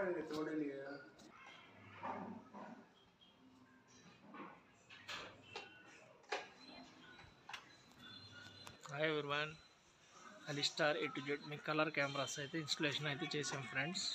Point చూడండి hi everyone అలిస్టార్ A to Z మీ కలర్ కెమెరాస్ అయితే ఇన్స్టలేషన్ అయితే చేసాం ఫ్రెండ్స్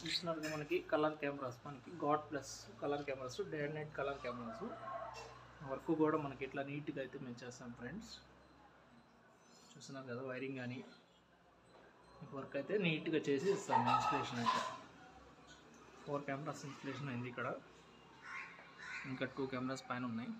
చూసినారుగా మనకి కలర్ కెమెరాస్ మనకి God plus colour cameras day and night colour cameras. Work కూడా మనకి ఇట్లా నీట్గా అయితే మేము చేస్తాం ఫ్రెండ్స్. చూస్తున్నారు కదా వైరింగ్ కానీ వర్క్ అయితే నీట్గా చేసి ఇస్తాం ఇన్స్టలేషన్ అయితే. ఫోర్ కెమెరాస్ ఇన్స్టలేషన్ అయింది ఇక్కడ. ఇంకా టూ కెమెరాస్ పైన ఉన్నాయి.